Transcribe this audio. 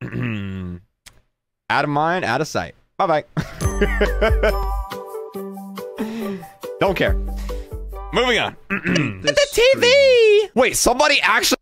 out of mind, out of sight. Bye bye. Don't care. Moving on. the TV. Wait, somebody actually.